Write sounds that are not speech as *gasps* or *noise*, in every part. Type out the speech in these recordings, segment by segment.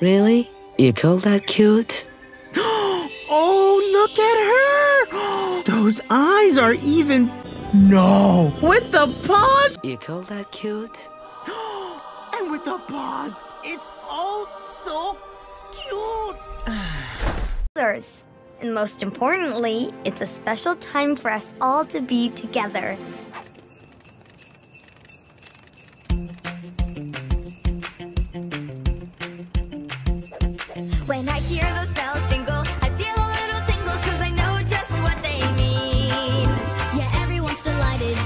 Really? You call that cute? *gasps* oh, look at her! *gasps* Those eyes are even. *gasps* No! With the paws! You call that cute? and with the paws, it's all so cute! *sighs* Others. And most importantly, it's a special time for us all to be together.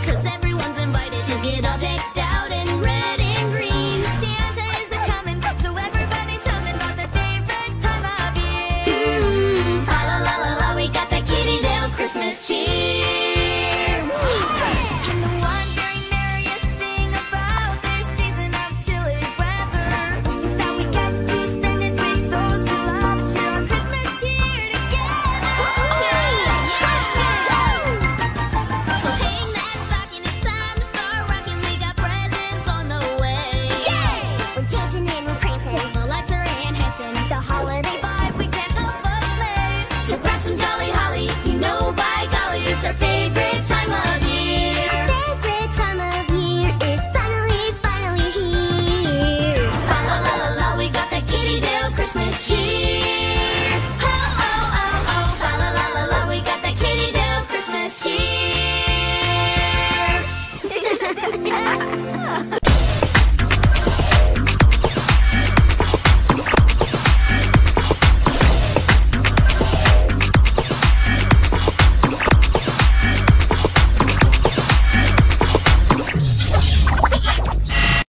Cause everyone's invited get all decked out.